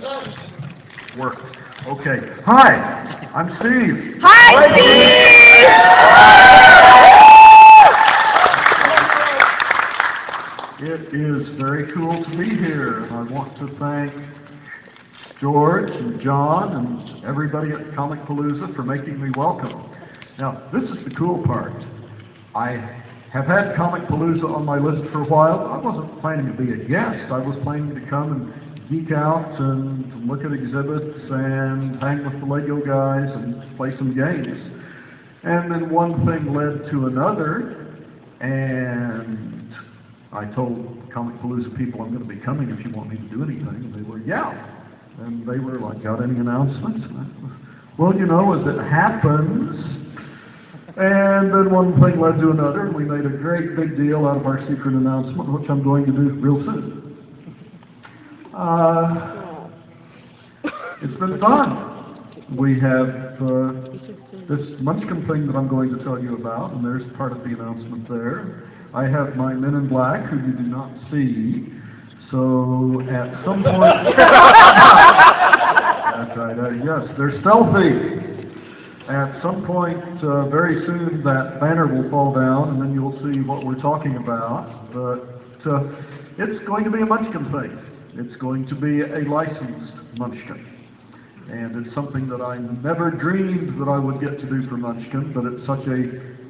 Work. Okay. Hi, I'm Steve. Hi, Steve. It is very cool to be here, and I want to thank George and John and everybody at Comicpalooza for making me welcome. Now, this is the cool part. I have had Comicpalooza on my list for a while. I wasn't planning to be a guest. I was planning to come and geek out and look at exhibits and hang with the Lego guys and play some games. And then one thing led to another, and I told Comicpalooza people I'm going to be coming if you want me to do anything, and they were, yeah. And they were like, got any announcements? Well, you know, as it happens, and then one thing led to another, and we made a great big deal out of our secret announcement, which I'm going to do real soon. Uh, it's been fun. We have uh, this Munchkin thing that I'm going to tell you about, and there's part of the announcement there. I have my men in black, who you do not see. So at some point, that's right. Uh, yes, they're stealthy. At some point, uh, very soon, that banner will fall down, and then you'll see what we're talking about. But uh, it's going to be a Munchkin thing. It's going to be a licensed Munchkin. And it's something that I never dreamed that I would get to do for Munchkin, but it's such a,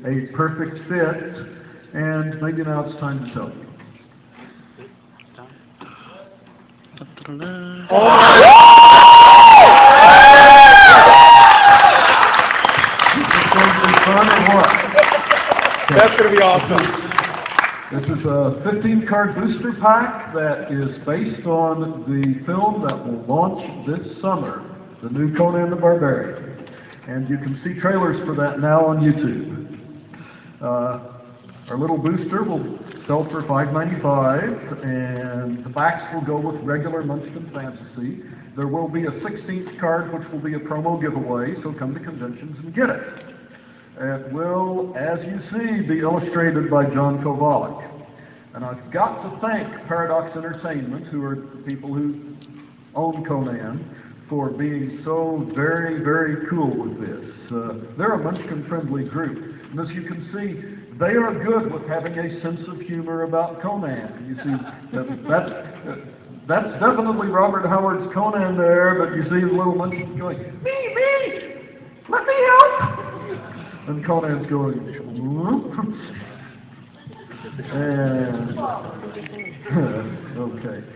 a perfect fit, and maybe now it's time to tell you. This going to be fun or what? That's gonna be awesome. This is a 15 card booster pack that is based on the film that will launch this summer, the new Conan the Barbarian. And you can see trailers for that now on YouTube. Uh, our little booster will sell for $5.95, and the backs will go with regular Munchkin Fantasy. There will be a 16th card, which will be a promo giveaway, so come to conventions and get it. It will, as you see, be illustrated by John Kovalic. And I've got to thank Paradox Entertainment, who are the people who own Conan, for being so very, very cool with this. Uh, they're a Munchkin-friendly group. And as you can see, they are good with having a sense of humor about Conan. You see, that, that's, that's definitely Robert Howard's Conan there, but you see the little Munchkin going, me, me, let me help. And Conan's going, and okay.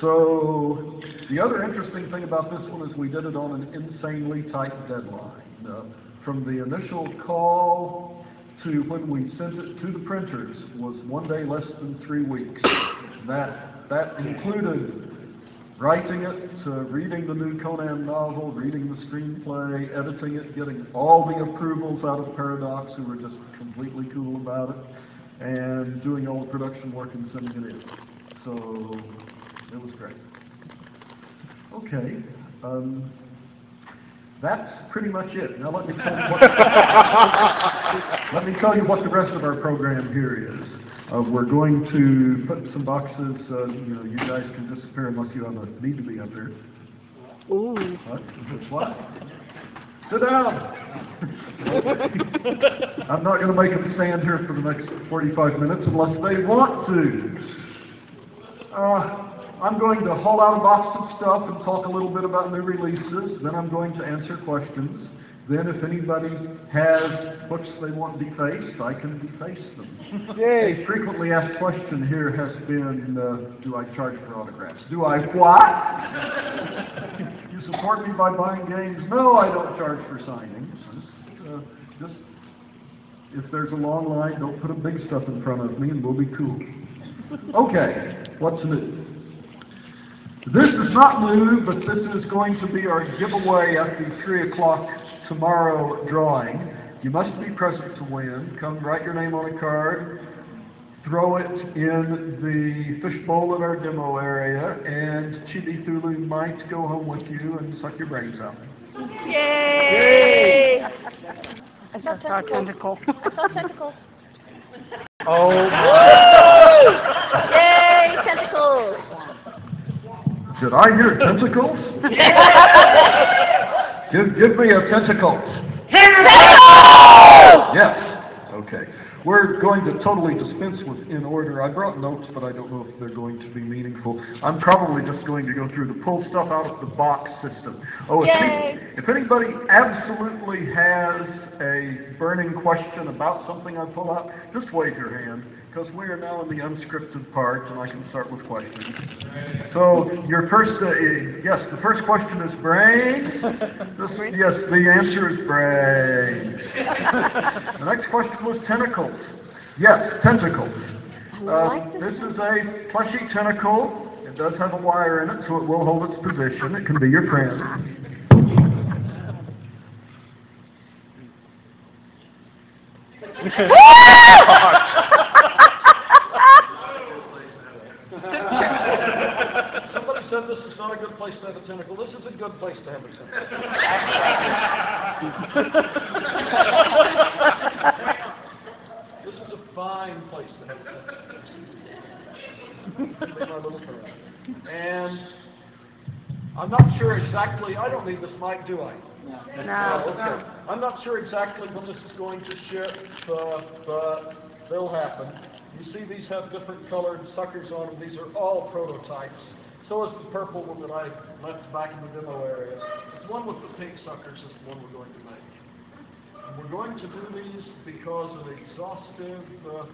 So the other interesting thing about this one is we did it on an insanely tight deadline. Uh, from the initial call to when we sent it to the printers was one day less than three weeks. That that included writing it, uh, reading the new Conan novel, reading the screenplay, editing it, getting all the approvals out of Paradox, who were just completely cool about it, and doing all the production work and sending it in. So it was great. Okay. Um, that's pretty much it. Now let me tell you what, let me tell you what the rest of our program here is. Uh, we're going to put some boxes, uh, you know, you guys can disappear unless you have a need to be up there. Ooh. What? What? Sit down. I'm not going to make them stand here for the next 45 minutes unless they want to. Uh, I'm going to haul out a box of stuff and talk a little bit about new releases. Then I'm going to answer questions. Then, if anybody has books they want defaced, I can deface them. A frequently asked question here has been, uh, do I charge for autographs? Do I what? you support me by buying games? No, I don't charge for signings. Uh, just if there's a long line, don't put a big stuff in front of me and we'll be cool. Okay, what's new? This is not new, but this is going to be our giveaway at the 3 o'clock tomorrow drawing. You must be present to win. Come write your name on a card, throw it in the fishbowl at our demo area, and Chibithulhu might go home with you and suck your brains out. Yay! I just saw a tentacle. I saw tentacle. Oh, Yay, tentacles! Did I hear tentacles? Give, give me a Tentacles! Yes, okay. We're going to totally dispense with in order. I brought notes, but I don't know if they're going to be meaningful. I'm probably just going to go through the pull stuff out of the box system. Oh, if, any- if anybody absolutely has a burning question about something I pull out, just wave your hand, because we are now in the unscripted part, and I can start with questions. So, your first, uh, yes, the first question is brains? This- Yes, the answer is brains. The next question was tentacles. Yes, tentacles. Uh, this is a fleshy tentacle. It does have a wire in it, so it will hold its position. It can be your friend. Somebody said this is not a good place to have a tentacle. This is a good place to have a tentacle. This is a fine place to have a tentacle. Be my little friend. And I'm not sure exactly, I don't need this mic, do I? No. Okay. I'm not sure exactly when this is going to ship, uh, but they'll happen. You see these have different colored suckers on them. These are all prototypes. So is the purple one that I left back in the demo area. The one with the pink suckers is the one we're going to make. We're going to do these because of an exhaustive uh,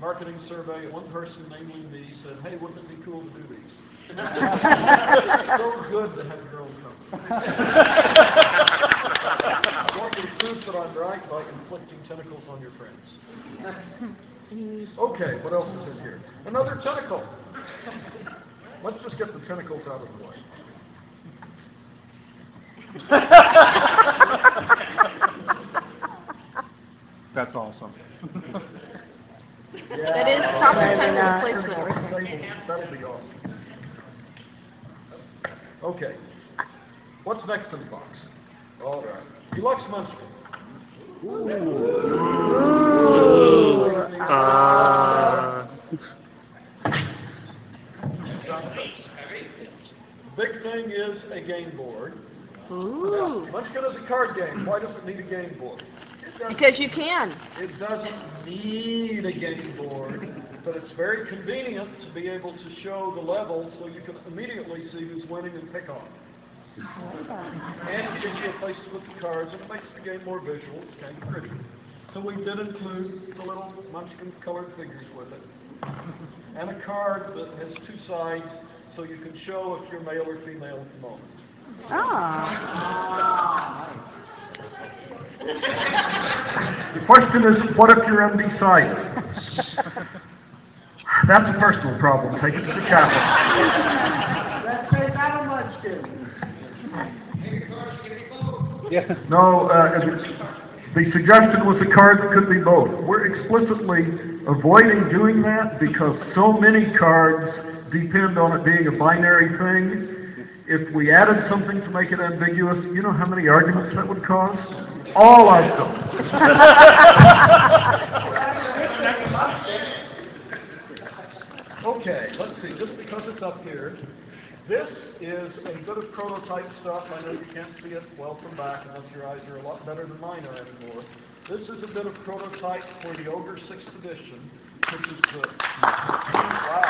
marketing survey, one person, namely me, said, hey, wouldn't it be cool to do these? It's so good to have your own company. I want to prove that I'm right by inflicting tentacles on your friends. Okay, what else is in here? Another tentacle. Let's just get the tentacles out of the way. That's awesome. That is proper Maybe tentacle not. placement. That'll be awesome. Okay. What's next in the box? All right. Deluxe Munchkin. Uh, Big thing is a game board. Ooh. Munchkin is a card game. Why does it need a game board? Because you can. It doesn't need a game board, but it's very convenient to be able to show the level so you can immediately see who's winning and pick off. And it gives you a place to put the cards, and it makes the game more visual, it's kind of pretty. So we did include the little munchkin colored figures with it. And a card that has two sides, so you can show if you're male or female at the moment. Oh. The question is, what if you're undecided? That's a personal problem, take it to the chapel. Let's say that a yeah. No, uh, the suggestion was a card that could be both. We're explicitly avoiding doing that because so many cards depend on it being a binary thing. If we added something to make it ambiguous, you know how many arguments that would cause? All of them. Okay, let's see, just because it's up here, this is a bit of prototype stuff. I know you can't see it well from back unless your eyes are a lot better than mine are anymore. This is a bit of prototype for the Ogre Sixth Edition, which is the, wow,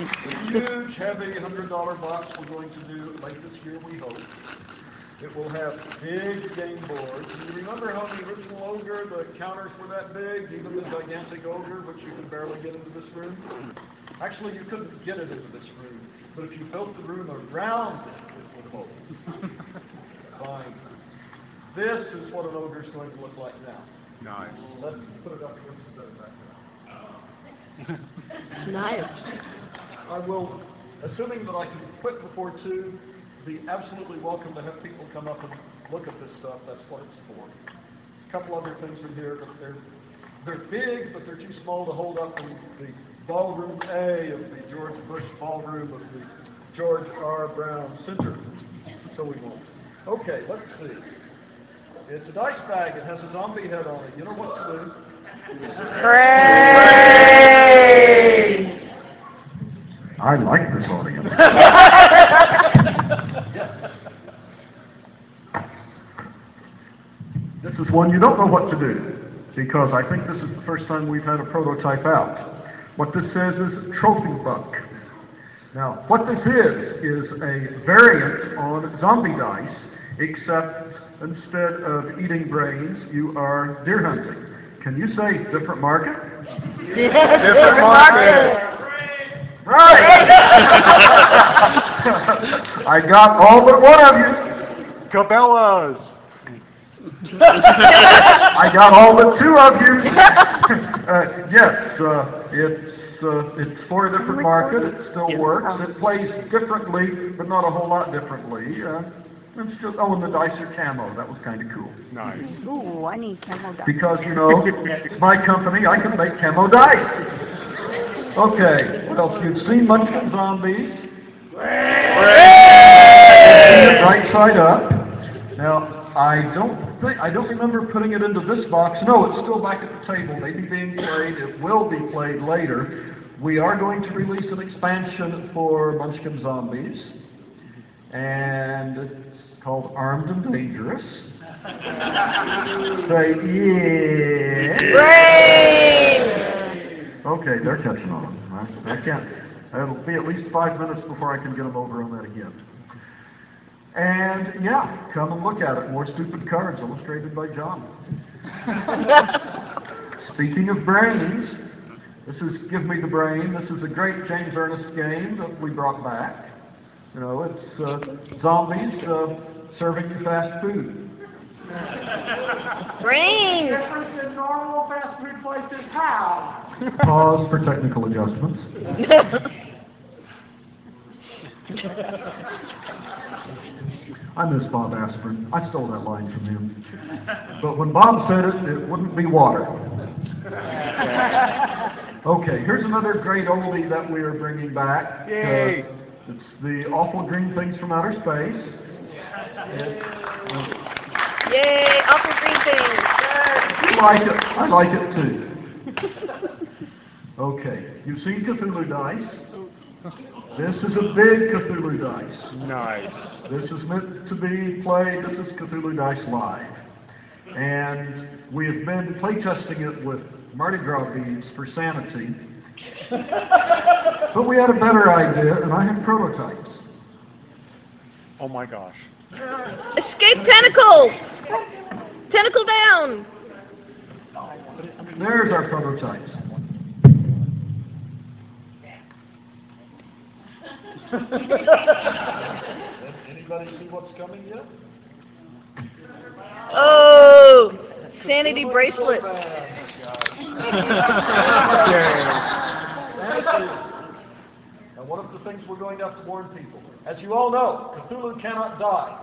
huge, heavy, hundred dollar box we're going to do late this year, we hope. It will have big game boards. You remember how the original Ogre, the counters were that big, even the gigantic Ogre, which you could barely get into this room? Actually, you couldn't get it into this room, but if you built the room around it, it would hold. Fine. This is what an ogre is going to look like now. Nice. Let's put it up here instead of back. Nice. I will, assuming that I can quit before two, be absolutely welcome to have people come up and look at this stuff. That's what it's for. A couple other things in here, but they're they're big, but they're too small to hold up in the ballroom A of the George Bush ballroom of the George R. Brown Center. So we won't. Okay, let's see. It's a dice bag. It has a zombie head on it. You know what to do. Praise. I like this audience. Yes. is one you don't know what to do, because I think this is the first time we've had a prototype out. What this says is trophy buck. Now, what this is, is a variant on zombie dice, except instead of eating brains, you are deer hunting. Can you say different market? Different market. Right! I got all but one of you. Cabela's. I got all but two of you. uh, yes, uh, it's uh, it's for a different market. It still works. It plays differently, but not a whole lot differently. Uh, it's just oh, and the dice are camo. That was kind of cool. Nice. Ooh, I need camo dice. Because you know, it's my company. I can make camo dice. Okay, what else? You've seen Munchkin Zombies. right side up. Now, I don't think, I don't remember putting it into this box. No, it's still back at the table, maybe being played. It will be played later. We are going to release an expansion for Munchkin Zombies, and it's called Armed and Dangerous. Say, yeah. Okay, they're catching on. I, I can't, it'll be at least five minutes before I can get them over on that again. And, yeah, come and look at it. More stupid cards illustrated by John. Speaking of brains, this is Give Me the Brain. This is a great James Ernest game that we brought back. You know, it's uh, zombies uh, serving you fast food. Brains. Different than normal fast food places how? Pause for technical adjustments. I miss Bob Asprin. I stole that line from him. But when Bob said it, it wouldn't be water. Okay, here's another great oldie that we are bringing back. Yay. Uh, It's the Awful Green Things from Outer Space. It- Yay, awful green things. I like it. I like it too. Okay, you've seen Cthulhu dice. This is a big Cthulhu dice. Nice. This is meant to be played, this is Cthulhu Dice Live. And we have been playtesting it with Mardi Gras beads for sanity. But we had a better idea, and I have prototypes. Oh my gosh. Escape tentacles. Tentacle down. There's our prototypes. Anybody see what's coming yet? Oh, sanity bracelet. Now, one of the things we're going to have to warn people, as you all know, Cthulhu cannot die.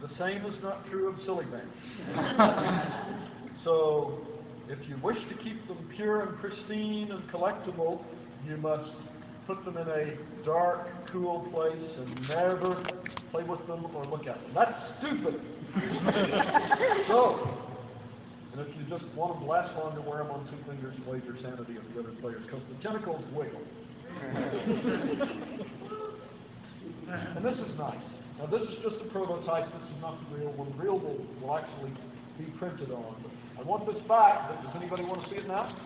The same is not true of Silly Bandz. so, if you wish to keep them pure and pristine and collectible, you must put them in a dark, cool place and never play with them or look at them. That's stupid. so, and if you just want them to last longer, wear them on two fingers and wave your sanity at the other players, because the tentacles wiggle. And this is nice. Now, this is just a prototype, this is not the real one. The real will, will actually be printed on. I want this back, but does anybody want to see it now?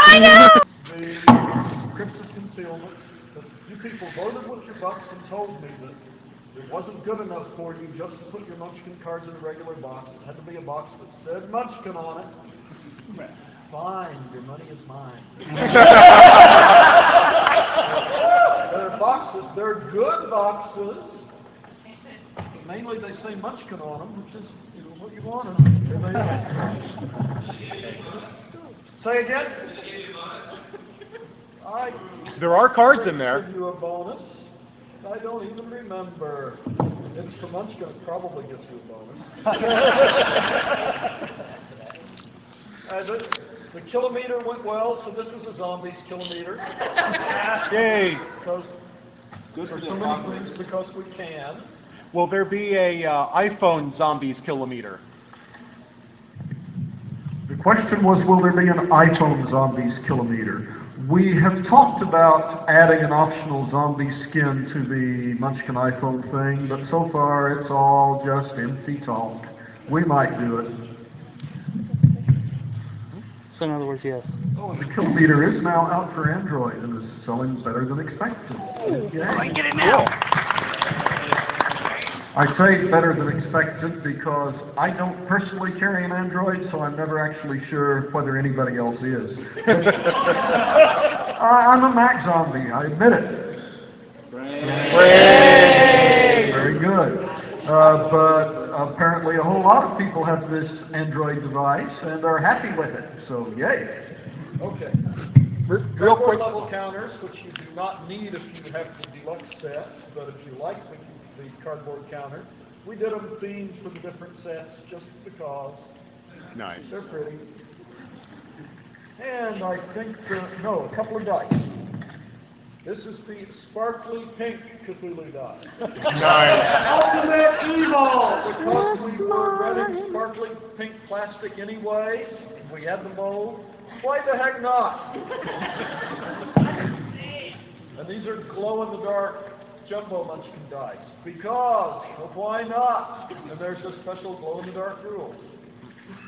I know. The Cryptus Concealment, that you people voted with your bucks and told me that it wasn't good enough for you just to put your Munchkin cards in a regular box. It had to be a box that said Munchkin on it. Fine, your money is mine. They're boxes, they're good boxes. Mainly they say Munchkin on them, which is, you know, what you want. There. Say again? I There are cards in there. give you a bonus. I don't even remember. It's for Munchkin, probably gets you a bonus. Uh, the, the Kill-O-Meter went well, so this is a zombies Kill-O-Meter. Yay. Because, for so many things, because we can. Will there be a uh, iPhone zombies Kill-O-Meter? The question was, will there be an iPhone Zombies Kill-O-Meter? We have talked about adding an optional zombie skin to the Munchkin iPhone thing, but so far it's all just empty talk. We might do it. So in other words, yes. Oh, and the Kill-O-Meter is now out for Android and is selling better than expected. Oh, Yay. Get it now. I say better than expected because I don't personally carry an Android, so I'm never actually sure whether anybody else is. I- I'm a Mac zombie, I admit it. Very good. Uh, but apparently a whole lot of people have this Android device and are happy with it, so yay. Okay. Real Cardboard quick, level counters, which you do not need if you have the deluxe set, but if you like the, the cardboard counter, we did them themed for the different sets just because nice. they're pretty. And I think, uh, no, a couple of dice. This is the sparkly pink Cthulhu die. Nice. Ultimate evil! Because we were running sparkly pink plastic anyway, and we had the mold, why the heck not? And these are glow-in-the-dark jumbo munchkin dice, because, well, why not? And there's a special glow-in-the-dark rule.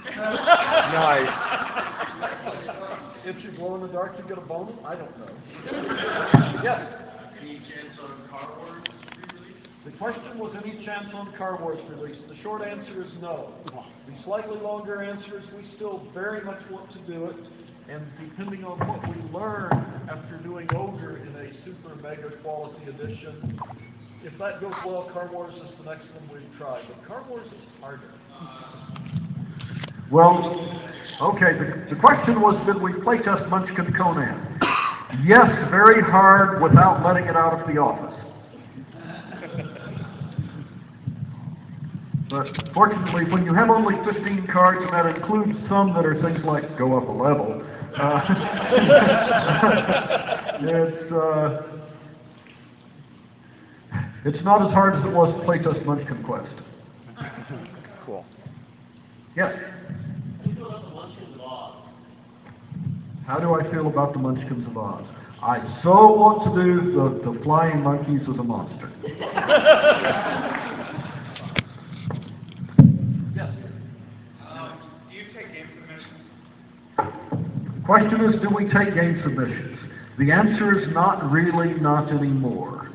Nice. If you glow in the dark, you get a bonus? I don't know. Yes? Any chance on Car Wars re-release? The question was any chance on Car Wars release? The short answer is no. Oh. The slightly longer answer is we still very much want to do it, and depending on what we learn after doing Ogre in a super mega quality edition, if that goes well, Car Wars is the next one we'd try, but Car Wars is harder. Well, okay, the, the question was, did we playtest Munchkin Conan? Yes, very hard without letting it out of the office. But fortunately, when you have only fifteen cards, and that includes some that are things like go up a level, uh, it's, uh, it's not as hard as it was to play playtest Munchkin Quest. Cool. Yes? How do I feel about the Munchkins of Oz? I so want to do the, the flying monkeys as a monster. Um, do you take game submissions? The question is, do we take game submissions? The answer is not really, not anymore.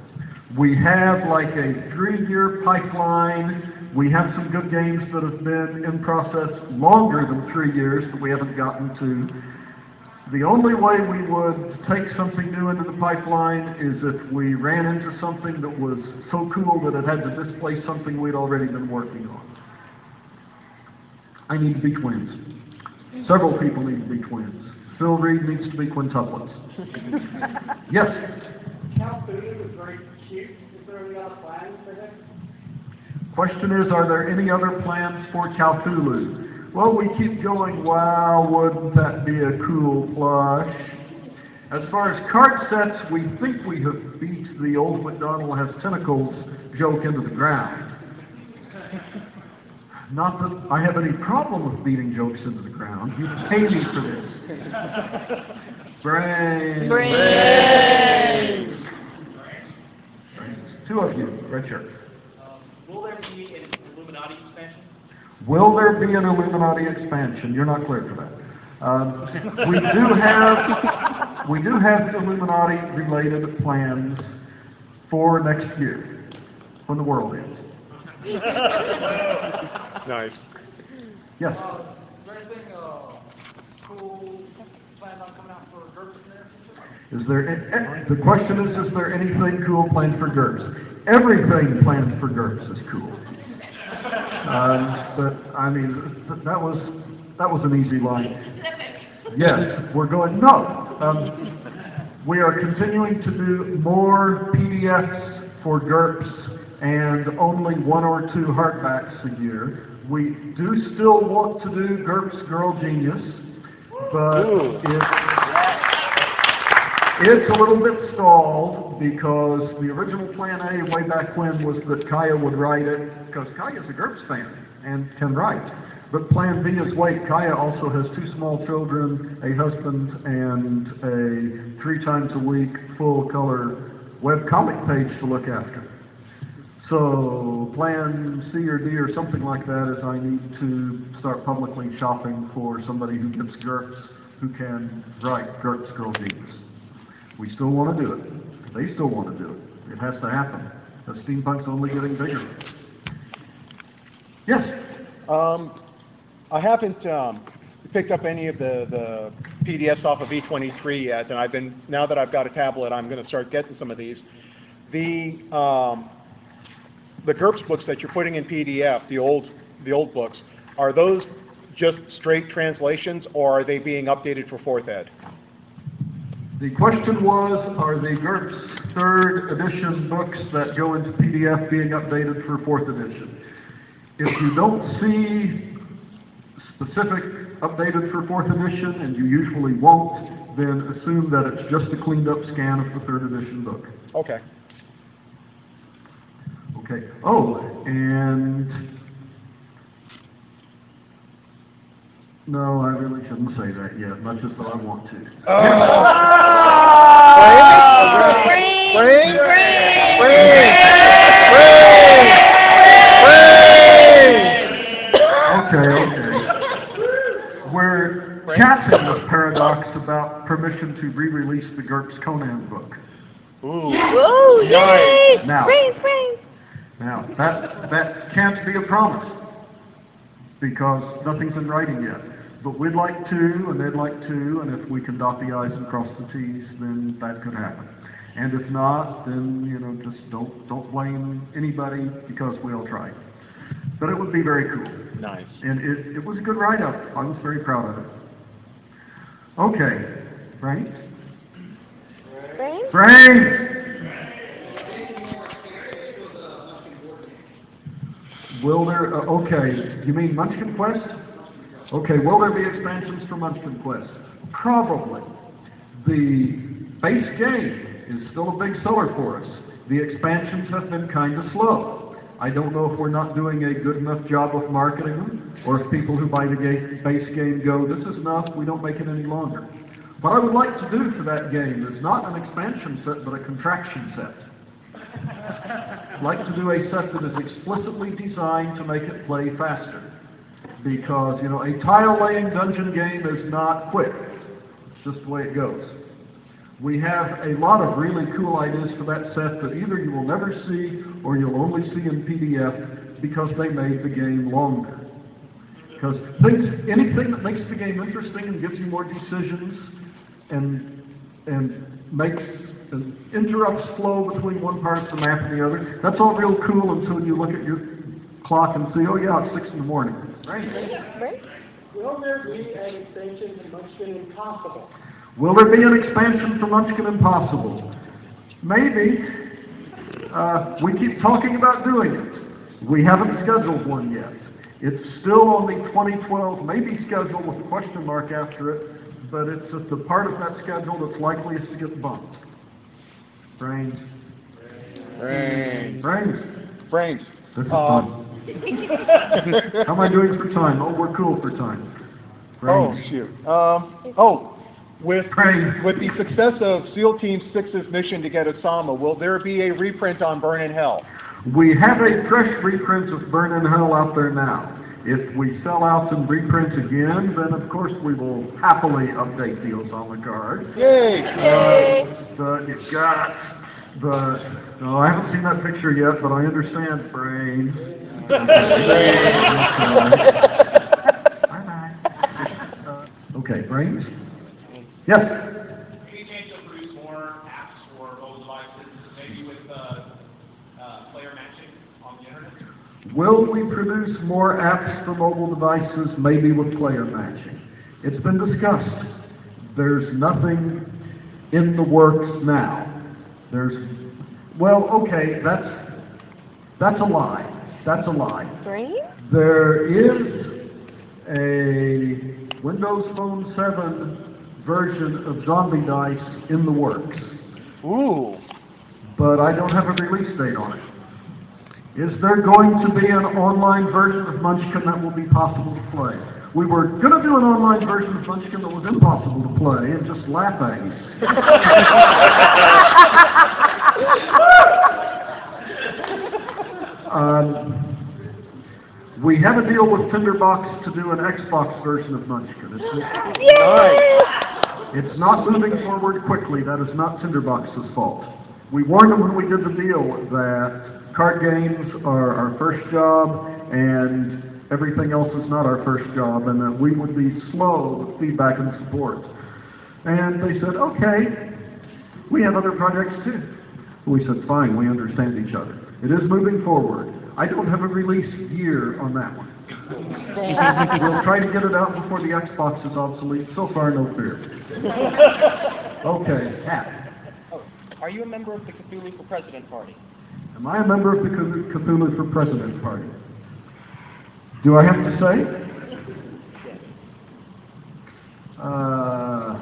We have like a three-year pipeline. We have some good games that have been in process longer than three years that we haven't gotten to. The only way we would take something new into the pipeline is if we ran into something that was so cool that it had to displace something we'd already been working on. I need to be twins. Several people need to be twins. Phil Reed needs to be quintuplets. Yes? Question is, are there any other plans for Cthulhu? Well, we keep going, wow, wouldn't that be a cool plush? As far as card sets, we think we have beat the old McDonald has tentacles joke into the ground. Not that I have any problem with beating jokes into the ground. You pay me for this. Brains. Brains. Two of you, right here. Um, will there be an Illuminati expansion? Will there be an Illuminati expansion? You're not clear for that. Um, we do have, we do have Illuminati-related plans for next year, when the world ends. Nice. Yes? Uh, is there anything, uh, cool planned on coming out for GURPS in there? Is there, a- a- the question is, is there anything cool planned for GURPS? Everything planned for GURPS is cool. Um, but, I mean, th- that was, that was an easy line. Yes, we're going, no. Um, we are continuing to do more PDFs for GURPS and only one or two hardbacks a year. We do still want to do GURPS Girl Genius, but it's, it's a little bit stalled because the original plan A way back when was that Kaja would write it, because Kaja's a GURPS fan and can write. But Plan B is wait. Kaja also has two small children, a husband, and a three times a week full-color web comic page to look after. So Plan C or D or something like that is I need to start publicly shopping for somebody who gets GURPS, who can write GURPS Girl Genius. We still want to do it. They still want to do it. It has to happen. The steampunk's only getting bigger. Yes? Um, I haven't, um, picked up any of the, the PDFs off of E twenty-three yet, and I've been, now that I've got a tablet, I'm gonna start getting some of these. The, um, the GURPS books that you're putting in PDF, the old, the old books, are those just straight translations, or are they being updated for fourth ed? The question was, are the GURPS third edition books that go into PDF being updated for fourth edition? If you don't see specific updated for fourth edition, and you usually won't, then assume that it's just a cleaned up scan of the third edition book. Okay. Okay, oh, and, no, I really shouldn't say that yet, much as though I want to. Oh. Brain? Okay, okay. We're chatting with Paradox about permission to re-release the GURPS Conan book. Ooh. Whoa, yay! Now. Brains, brains. Now, that, that can't be a promise, because nothing's in writing yet. But we'd like to, and they'd like to, and if we can dot the i's and cross the t's, then that could happen. And if not, then, you know, just don't, don't blame anybody, because we all tried. But it would be very cool. Nice. And it, it was a good write-up. I was very proud of it. Okay, Frank? Brains? Frank! Will there, uh, okay, you mean Munchkin Quest? Okay, will there be expansions for Munchkin Quest? Probably. The base game is still a big seller for us. The expansions have been kind of slow. I don't know if we're not doing a good enough job of marketing them, or if people who buy the base game go, this is enough, we don't make it any longer. What I would like to do for that game is not an expansion set, but a contraction set. Like to do a set that is explicitly designed to make it play faster. Because, you know, a tile-laying dungeon game is not quick. It's just the way it goes. We have a lot of really cool ideas for that set that either you will never see or you'll only see in PDF because they made the game longer. Because anything that makes the game interesting and gives you more decisions and, and makes, and interrupts flow between one part of the map and the other, that's all real cool until you look at your clock and see, oh yeah, it's six in the morning. Brains? Will there be an expansion to Munchkin Impossible? Will there be an expansion for Munchkin Impossible? Maybe. Uh, we keep talking about doing it. We haven't scheduled one yet. It's still on the 2012, maybe schedule with a question mark after it, but it's at the part of that schedule that's likeliest to get bumped. Brains. Brains. Brains. Brains. This is Um, fun. How am I doing for time? Oh, we're cool for time. Oh, shoot. Um, oh, with, Brains. with the success of SEAL Team Six's mission to get Osama, will there be a reprint on Burn in Hell? We have a fresh reprint of Burn in Hell out there now. If we sell out some reprints again, then of course we will happily update the Osama card. Yay! Uh, got the, no, I haven't seen that picture yet, but I understand, brain. Bye-bye. Okay, brains? Yes? Any chance you'll produce more apps for mobile devices, maybe with, uh, uh, player matching on the internet? Will we produce more apps for mobile devices, maybe with player matching? It's been discussed. There's nothing in the works now. There's, well, okay, that's, that's a lie. That's a lie. Brains? There is a Windows Phone 7 version of Zombie Dice in the works, Ooh. but I don't have a release date on it. Is there going to be an online version of Munchkin that will be possible to play? We were gonna do an online version of Munchkin that was impossible to play and just laughing. Um, we have a deal with Tinderbox to do an Xbox version of Munchkin. It's, it's not moving forward quickly. That is not Tinderbox's fault. We warned them when we did the deal that card games are our first job and everything else is not our first job and that we would be slow with feedback and support. And they said, okay, we have other projects too. We said, fine, we understand each other. It is moving forward. I don't have a release year on that one. We'll try to get it out before the Xbox is obsolete. So far, no fear. Okay, Pat, Oh, are you a member of the Cthulhu for President Party? am I a member of the Cthulhu Cthulhu for President Party? Do I have to say? Uh,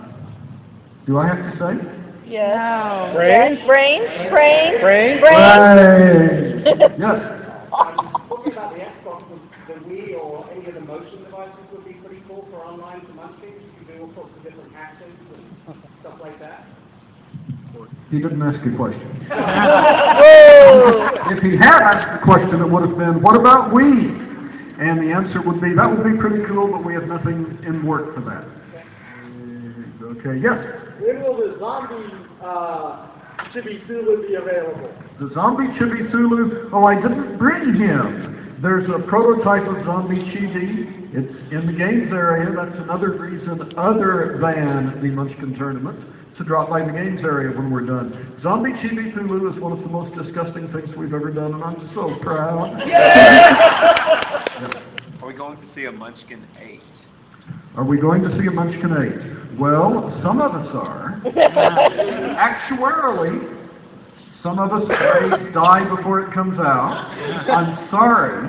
do I have to say? Yeah. Brains? Brains? Brains? Brains? Brains? Right. Yes. Talking about the Xbox, the the Wii or any of the motion devices would be pretty cool for online for You can do all sorts of different actions and stuff like that. He didn't ask a question. If he had asked the question, it would have been, what about we? And the answer would be, that would be pretty cool, but we have nothing in work for that. Okay, yes. When will the zombie, uh, Chibithulhu be available? The zombie Chibithulhu, oh, I didn't bring him. There's a prototype of zombie Chibi. It's in the games area. That's another reason other than the Munchkin tournament to drop by the games area when we're done. Zombie Chibithulhu is one of the most disgusting things we've ever done, and I'm so proud. Are we going to see a Munchkin 8? Are we going to see a Munchkin 8? Well, some of us are. Actuarially, some of us may die before it comes out. I'm sorry.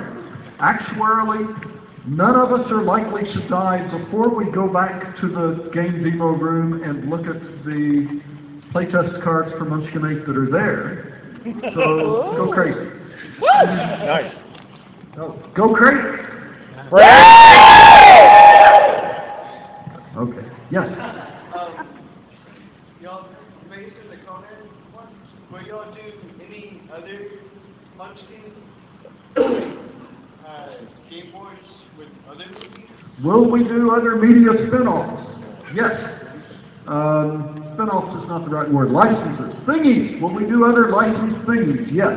Actuarially, none of us are likely to die before we go back to the game demo room and look at the playtest cards for Munchkin 8 that are there. So, go crazy. Nice. Oh, Go crazy! Okay, yes. Y'all, based on the comment, what, will y'all do any other Munchkin, uh, game boards with other movies? Will we do other media spin-offs? Yes. Um, spin-offs is not the right word. Licenses. Thingies. Will we do other licensed thingies? Yes.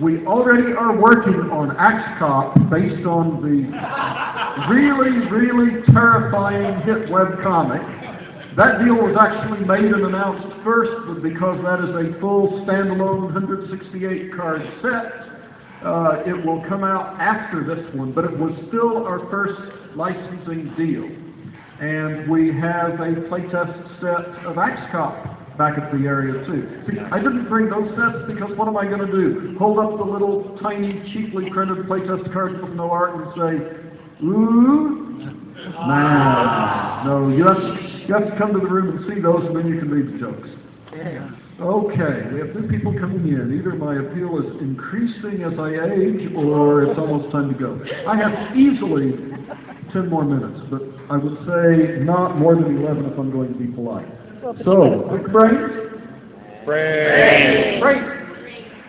We already are working on AxeCop based on the really, really terrifying hit web comic. That deal was actually made and announced first because that is a full standalone 168 card set. Uh, it will come out after this one, but it was still our first licensing deal. And we have a playtest set of AxeCop back at the area too. See, I didn't bring those sets because what am I gonna do? Hold up the little tiny cheaply printed playtest cards with no art and say, ooh? Nah, no, you have, you have to come to the room and see those and then you can read the jokes. Okay, we have new people coming in. Either my appeal is increasing as I age, or it's almost time to go. I have easily ten more minutes, but I would say not more than eleven if I'm going to be polite. So, quick brains? Brains. Brains.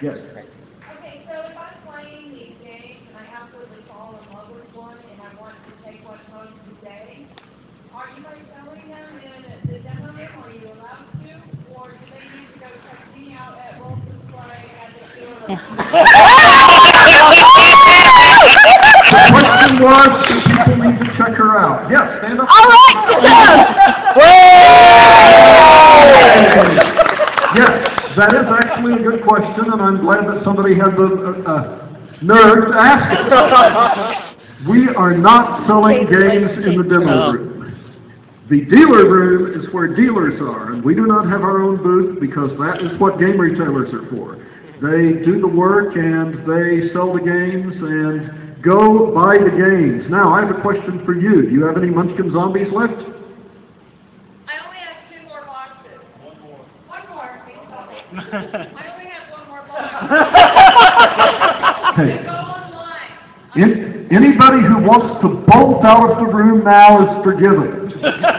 Yes. Okay, so if I'm playing these games and I absolutely fall in love with one and I want to take one home today, are you guys selling them in the demo room, are you allowed question was, do people to check her out? Yes, stand up. All right, Yes, that is actually a good question, and I'm glad that somebody had the, uh, uh, nerve to ask it. We are not selling games in the demo room. The dealer room is where dealers are, and we do not have our own booth because that is what game retailers are for. They do the work and they sell the games and go buy the games. Now, I have a question for you. Do you have any Munchkin Zombies left? I only have two more boxes. One more. One more, please tell me. I only have one more box. Hey, In- Anybody who wants to bolt out of the room now is forgiven.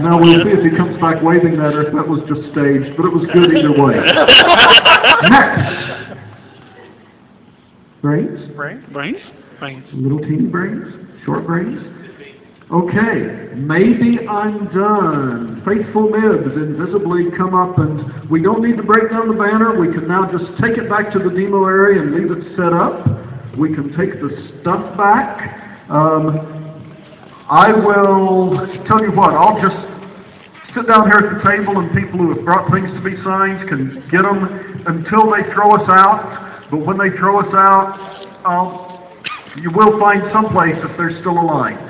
Now, we'll see if he comes back waving that or if that was just staged, but it was good either way. Next. Brains? Brains? Brains? Brains. Little teeny brains? Short brains? Okay, maybe I'm done. Faithful MIBs invisibly come up and we don't need to break down the banner. We can now just take it back to the demo area and leave it set up. We can take the stuff back. Um, I will, tell you what, I'll just sit down here at the table and people who have brought things to be signed can get them until they throw us out. But when they throw us out, I'll, you will find someplace if there's still a line.